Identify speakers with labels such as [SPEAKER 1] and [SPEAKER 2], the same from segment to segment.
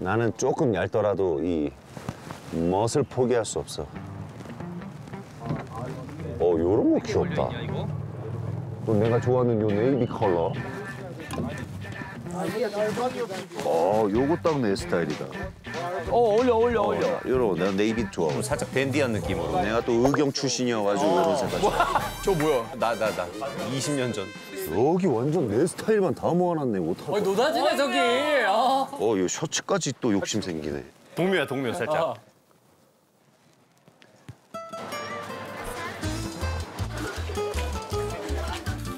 [SPEAKER 1] 나는 조금 얇더라도 이 멋을 포기할 수 없어. 어, 요런 거 귀엽다. 또 내가 좋아하는 요 네이비 컬러. 어, 요거 딱 내 스타일이다.
[SPEAKER 2] 어 어울려 어울려 어울려.
[SPEAKER 1] 요런 내가 네이비 좋아하고 살짝 댄디한 느낌으로. 내가 또 의경 출신이어가지고 요런 색깔. 좋아.
[SPEAKER 3] 저 뭐야?
[SPEAKER 4] 나 나 나 20년 전.
[SPEAKER 1] 여기 완전 내 스타일만 다 모아놨네 옷하고.
[SPEAKER 2] 어, 노다지네 저기. 아.
[SPEAKER 1] 어, 요 셔츠까지 또 욕심 생기네.
[SPEAKER 4] 동묘야 동묘 살짝.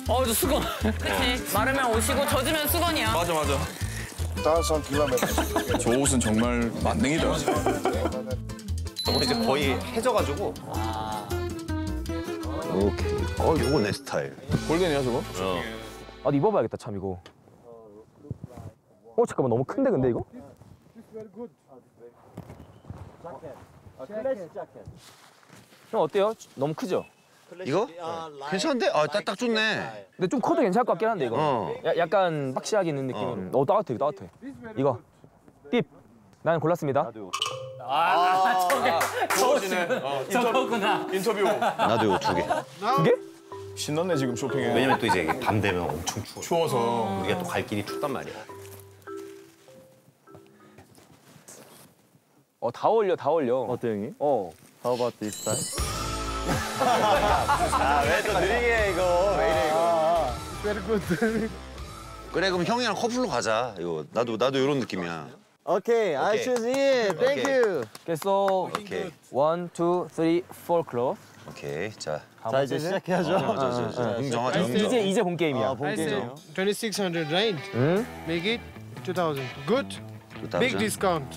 [SPEAKER 2] 어, 저 수건.
[SPEAKER 5] 그치. 마르면 옷이고 젖으면 수건이야.
[SPEAKER 3] 맞아 맞아.
[SPEAKER 6] 1,000 kilometers.
[SPEAKER 3] 저 옷은 정말 만능이다.
[SPEAKER 4] 저거 이제 거의 해져가지고.
[SPEAKER 1] 오케이. 어, 요거 내 스타일.
[SPEAKER 3] 골덴이야 저거?
[SPEAKER 2] 아, 입어봐야겠다 참 이거. 어 잠깐만 너무 큰데 근데 이거? 형 어때요? 너무 크죠?
[SPEAKER 1] 이거? 괜찮은데? 아, 딱, 딱 좋네.
[SPEAKER 2] 근데 좀 커도 괜찮을 것 같긴 한데 이거.
[SPEAKER 1] 어.
[SPEAKER 2] 야, 약간 박시하게 있는 느낌으로. 어, 따뜻해 따뜻해. 이거. 띠. 난 골랐습니다. 저거구나.
[SPEAKER 3] 인터뷰.
[SPEAKER 1] 나도 요거 두 개.
[SPEAKER 2] 두 개?
[SPEAKER 3] 신났네 지금 쇼핑에.
[SPEAKER 4] 왜냐면 또 이제 밤 되면 엄청 추워.
[SPEAKER 3] 추워서.
[SPEAKER 4] 우리가 또 갈 길이 춥단 말이야.
[SPEAKER 2] 어, 다 어울려 다 어울려.
[SPEAKER 7] 어때 형이?
[SPEAKER 2] 어.
[SPEAKER 7] How about this style?
[SPEAKER 4] 왜또 느리게 이거 왜 이래 이거.
[SPEAKER 1] 그래, 그럼 형이랑 커플로 가자. 이거 나도 나도 이런 느낌이야.
[SPEAKER 7] Okay, I
[SPEAKER 1] Okay.
[SPEAKER 7] choose it. Thank
[SPEAKER 1] Okay.
[SPEAKER 7] you.
[SPEAKER 2] Okay, so
[SPEAKER 1] 오케이.
[SPEAKER 2] one, two, three, four close.
[SPEAKER 1] 오케이. 자.
[SPEAKER 7] 자 이제 시작해야죠.
[SPEAKER 1] 어, 저, 저, 저. 흥정하자, 흥정.
[SPEAKER 2] 이제 이제 본 게임이야.
[SPEAKER 7] 아, 본 게임이요.
[SPEAKER 8] 2600 right
[SPEAKER 2] 응?
[SPEAKER 8] make it 2000 good big discount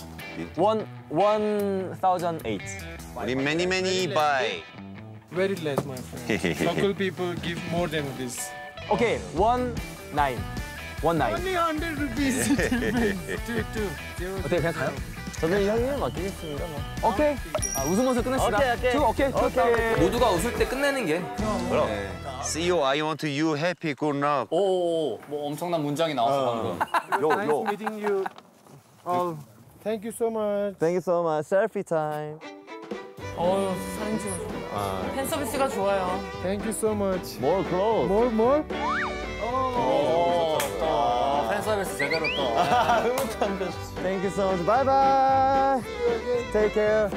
[SPEAKER 2] One one thousand eight.
[SPEAKER 1] 우리 매니 매니 바이.
[SPEAKER 8] very less my friend local people give more than this
[SPEAKER 2] Okay, one nine. One nine.
[SPEAKER 8] only 100 rupees
[SPEAKER 2] 그냥 가요?
[SPEAKER 7] 저는 형님 맡기겠습니다. 뭐.
[SPEAKER 2] 오케이. 아, 웃으면서 끝냅시다.
[SPEAKER 7] 오케이, 오케이.
[SPEAKER 2] two, 오케이, 투,
[SPEAKER 7] 오케이,
[SPEAKER 2] 오케이. 모두가 웃을 때 끝내는 게.
[SPEAKER 1] 그럼. See you, I want you happy, good luck.
[SPEAKER 9] 오, 뭐 엄청난 문장이 나왔어 방금.
[SPEAKER 8] nice meeting you all thank you so much
[SPEAKER 7] Thank you so much. Selfie time.
[SPEAKER 5] 어우, 사진 찍어줘. 팬 서비스가 좋아요.
[SPEAKER 8] thank you so much
[SPEAKER 7] More clothes.
[SPEAKER 8] more more
[SPEAKER 9] 팬 서비스 제대로 또.
[SPEAKER 7] Thank you so much. Bye bye. Take care.